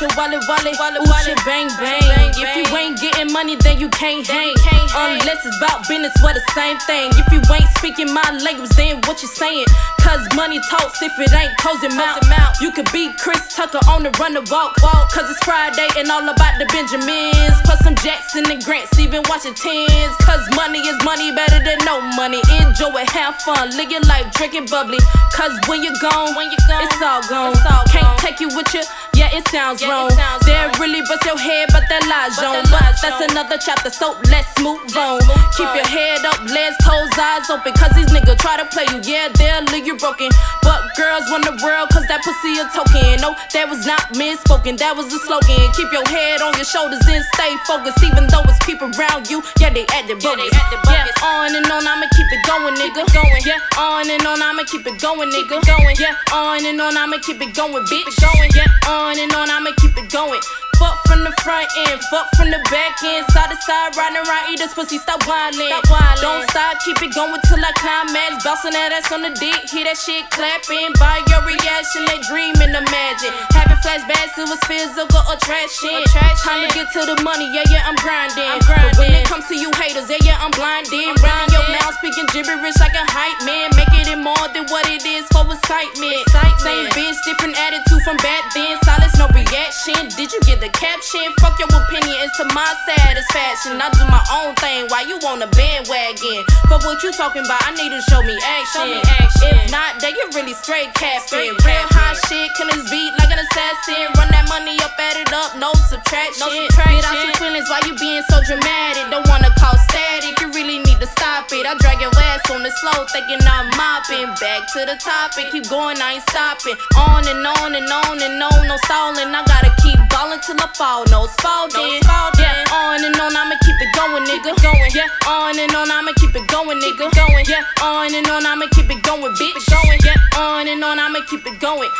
your wallet, wallet, wallet, wallet, bang, bang. If you ain't getting money, then you can't hang. Unless it's about business, what the same thing. If you ain't speaking my language, then what you saying? Cause money talks if it ain't closing mouth. You could be Chris Tucker on the run the walk. Cause it's Friday and all about the Benjamins. Plus some Jackson and Grants, even watching tens. Cause money is money better than no money. Enjoy it, have fun, live your life, drinking bubbly. Cause when you're gone, when you're gone, it's all gone. It's all Can't gone. take you with you, yeah, it sounds Yeah, it wrong. sounds They're wrong. really bust your head, but that lies on. But that's on. another chapter, so let's move on. move Keep on. your head up, legs closed, eyes open. Cause these niggas try to play you, yeah, they'll leave you broken. But girls want the world, that pussy a token. No, that was not misspoken, that was the slogan. Keep your head on your shoulders and stay focused. Even though it's people around you, yeah, they Yeah, they bogus. acting Yeah, on and on, I'ma keep it going, nigga. it going. Yeah, on and on, I'ma keep it going, nigga. going. Yeah, on and on, I'ma keep it going, bitch. it going. Yeah, on and on, I'ma keep it going. Fuck from the front end, fuck from the back end, side to side, riding around, eat this pussy, stop whining. Stop whining. Don't stop, keep it going till I climax. Bouncing that ass on the dick, hear that shit clapping. By your reaction, they dreaming, imagine. Having flashbacks, it was physical attraction. Attraction. Time to get to the money, yeah, yeah, I'm grinding. I'm grinding. But when it comes to you haters, yeah, yeah, I'm blinded. I'm Running your mouth, speaking gibberish like a hype man. Making it in more than what it for excitement. Same bitch, different attitude from back then. Silence, no reaction. Did you get the caption? Fuck your opinion, it's to my satisfaction. I do my own thing while you on the bandwagon. For what you talking about, I need to show me action. Show me action. If not, then you really straight capping. Straight Real hot shit, killing this beat like an assassin. Run that money up, add it up, no subtraction. No subtraction. Get out your feelings why you being so dramatic. Don't wanna call static, you really need to stop it. I drag your ass on the slow, thinking I'm mopping. Back to the topic, keep going, I ain't stopping. On and on and on and on, no stalling. I gotta keep ballin' till I fall, no spalding. No. Yeah, on and on, I'ma keep it going, nigga. going. Yeah, on and on, I'ma keep it going, nigga. it going. Yeah, on and on, I'ma keep it going, bitch. it going. Yeah, on and on, I'ma keep it going.